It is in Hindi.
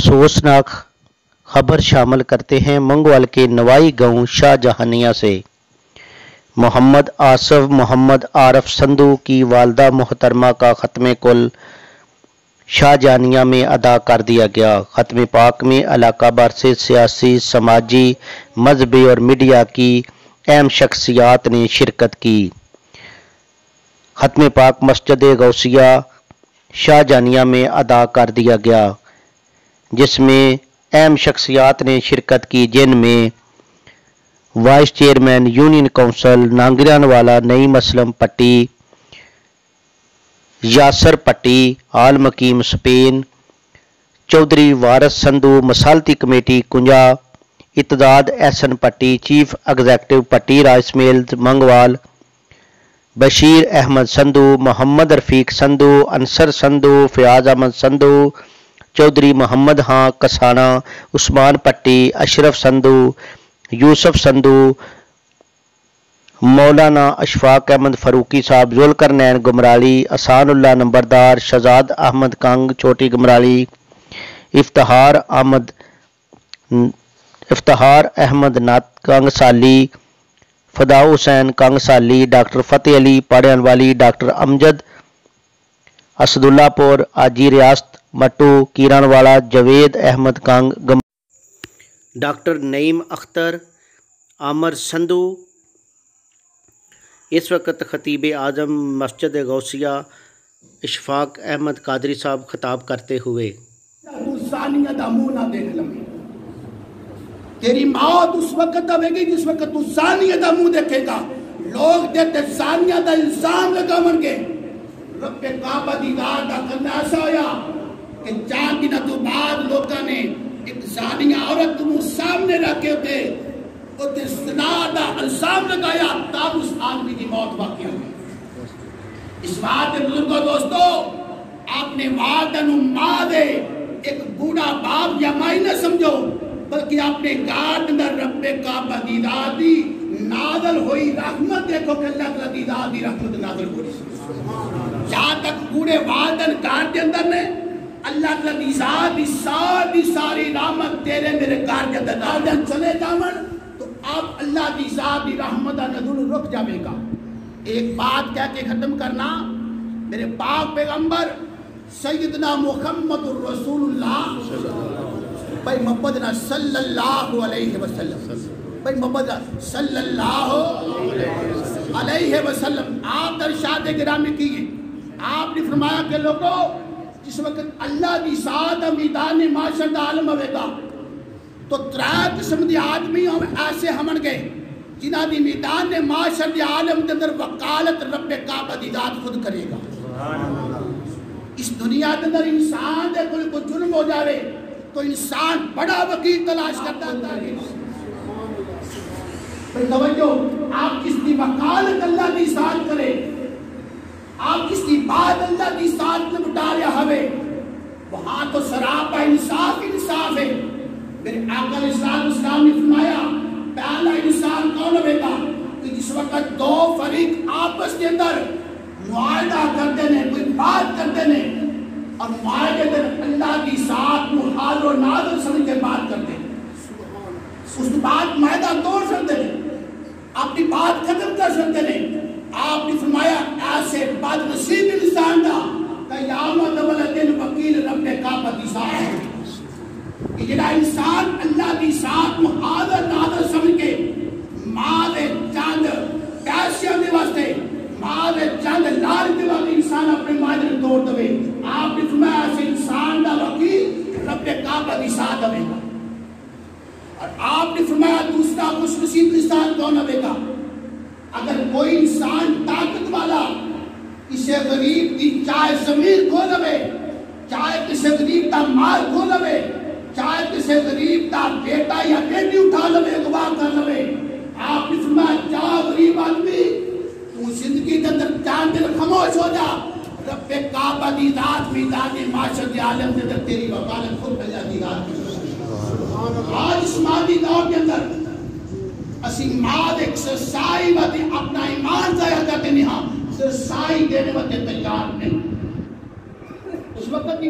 अफसोसनाक खबर शामिल करते हैं मंगवाल के नवाई गाँव शाहजहानिया से। मोहम्मद आसफ मोहम्मद आरफ संधू की वालदा मोहतरमा का ख़त्म कुल शाहजहानिया में अदा कर दिया गया। ख़त्म पाक में इलाका भर से सियासी, समाजी, मजहबी और मीडिया की अहम शख्सियात ने शिरकत की। ख़त्म पाक मस्जिद गौसिया शाहजहानिया में अदा कर दिया गया। जिसमें अहम शख्सियात ने शिरकत की, जिनमें vice chairman, union council, Nangranwala, Naeem Aslam पट्टी, यासर पट्टी आल मकीम स्पेन, चौधरी वारस संधू, मसालती कमेटी, कुंजा इतदाद एहसन पट्टी, चीफ एग्जैक्टिव पट्टी राइसमेल मंगवाल, बशीर अहमद संधू, मोहम्मद रफीक संधू, अनसर संधू, फयाज अहमद संधू चौधरी मोहम्मद हाँ कसाना, उस्मान पट्टी, अशरफ संधू, यूसुफ संधू, मौलाना अशफाक अहमद फ़रूकी साहब, जुलकर नैन गुमराली असानुल्ला नंबरदार शहजाद अहमद कंग छोटी गुमराली इफ्तार अहमद इफ्तार अहमद नात कंग साली फदा हुसैन कंग साली डॉक्टर फ़तेह अली पाड़ियान वाली, डॉक्टर अमजद असदुल्लापुर आजी रियासत मट्टू कीरानवाला जवेद अहमद कंग डॉक्टर नईम अख्तर आमर संधू इस वक्त ख़तीब आज़म मस्जिद गौसिया इशफाक अहमद कादरी साहब खिताब करते हुए। तेरी मौत उस वक्त आवेगी जिस वक्त तू सानिया का मुँह देखेगा। लोग तेरे सानिया का इल्ज़ाम लगावणगे रब्बे काबा दी रात का करना ऐसा होया कि चार दिन तो बाद लोगों ने एक सानिया औरत मुँह सामने रखे थे। उते सना का इल्ज़ाम लगाया, तब उस आदमी की मौत वाकई हुई। इस बात के बुजुर्गो दोस्तों, आपने वादन माँ दे एक बूढ़ा बाप या माई न समझो, बल्कि आपने गाट अंदर रब्बे काबा दीदार दी नादल हुई, रहमत देखो कि अल्लाह तआला दीदार दी रहमत नादल हो रही जहाँ तक पूरे वादन गाट के अंदर ने, अल्लाह तआला दी जात, दी सारी सारी रहमत तेरे मेरे घर के अंदर नादल चले जावन तो आप अल्लाह दी जात, दी रहमत नजुल रुक जाएगा एक बात कह के खत्म करना, मेरे पाक पैगंबर सैयदना मुहम्मद रसूलुल्लाह, भाई मोहम्मद सल्लल्लाहु अलैहि वसल्लम। भाई मोहम्मद सल्लल्लाहु अलैहि वसल्लम, आप दरशाद गिरामी किए। आपने फरमाया कि लोगों, जिस वक्त अल्लाह की साथ मैदान माशर आलम होगा तो त्रै किस्म के आदमी हम ऐसे हमन गए, जिन्हों की मैदान ने माशर आलम के अंदर वकालत रब काबा की दात खुद करेगा। इस दुनिया के अंदर इंसान के कोई जुल्म हो जाए तो इंसान बड़ा वकील तलाश करता है। तवज्जो, आप किसकी वकालत अल्लाह की साथ करे? आप किसकी बात अल्लाह की साथ में उठा रहा हवे? वहाँ तो सरापा इंसाफ इंसाफ है। मेरे आकल इस्लाम इस्लाम ने फरमाया, पहला इंसान कौन होगा कि जिस वक्त दो फरीक आपस के अंदर मुआयदा करते ने कोई बात करते ने और माए दिन अल्लाह की साथ हाल और नादर समझ के बात करते उस बात मायदा तोड़ सकते हैं अपनी बात खत्म कर सकते हैं आपने फरमाया, ऐसे बदनसीब इंसान का कयामत वाले दिन वकील रब की साथ कि जेड़ा इंसान अल्लाह की साथ मुहादर नादर समझ के माँ दे चंद पैसे दे वास्ते माँ दे चंद लाल दे वास्ते इंसान अपने माजरे तोड़ दवे। आपने फरमाया, ऐसे इंसान का वकील रब की साथ आवेगा और आपने फरमाया, दूसरा खुश नसीब इंसान कौन अगर कोई इंसान ताकत वाला किसी गरीब की चाहे ज़मीन खो लवे चाहे किसी गरीब का माल खो लवे चाहे किसी गरीब का बेटा या बेटी उठा लवे, अगवा कर लवे। आपने फरमाया जा गरीब आदमी, तू ज़िंदगी के अंदर चार दिन खामोश हो जा। रब्बे काबा दी रात मैदान माशर के आलम के अंदर तेरी वकालत खुद कर जाती आज इस मादी दौर के अंदर असी माद एक सरसाई वाते अपना ईमान जाया करते नहीं हाँ सरसाई देने वाते तैयार नहीं उस वक्त की